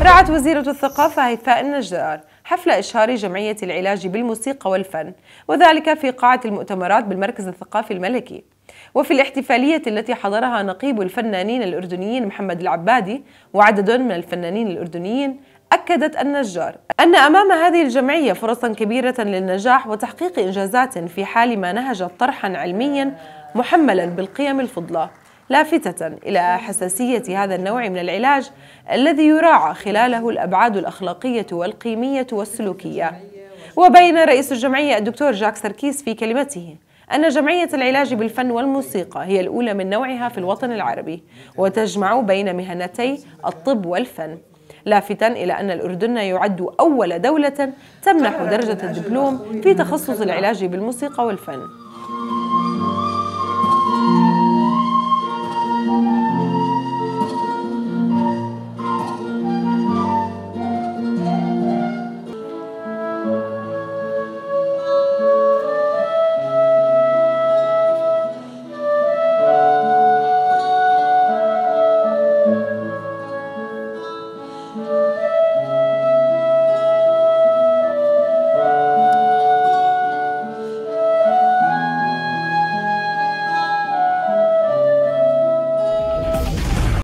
رعت وزيرة الثقافة هيفاء النجار حفل إشهار جمعية العلاج بالموسيقى والفن وذلك في قاعة المؤتمرات بالمركز الثقافي الملكي. وفي الاحتفالية التي حضرها نقيب الفنانين الأردنيين محمد العبادي وعدد من الفنانين الأردنيين أكدت النجار أن أمام هذه الجمعية فرصا كبيرة للنجاح وتحقيق إنجازات في حال ما نهجت طرحا علميا محملا بالقيم الفضلى. لافتة إلى حساسية هذا النوع من العلاج الذي يراعى خلاله الأبعاد الأخلاقية والقيمية والسلوكية. وبين رئيس الجمعية الدكتور جاك سركيس في كلمته أن جمعية العلاج بالفن والموسيقى هي الأولى من نوعها في الوطن العربي وتجمع بين مهنتي الطب والفن. لافتا إلى أن الأردن يعد أول دولة تمنح درجة الدبلوم في تخصص العلاج بالموسيقى والفن.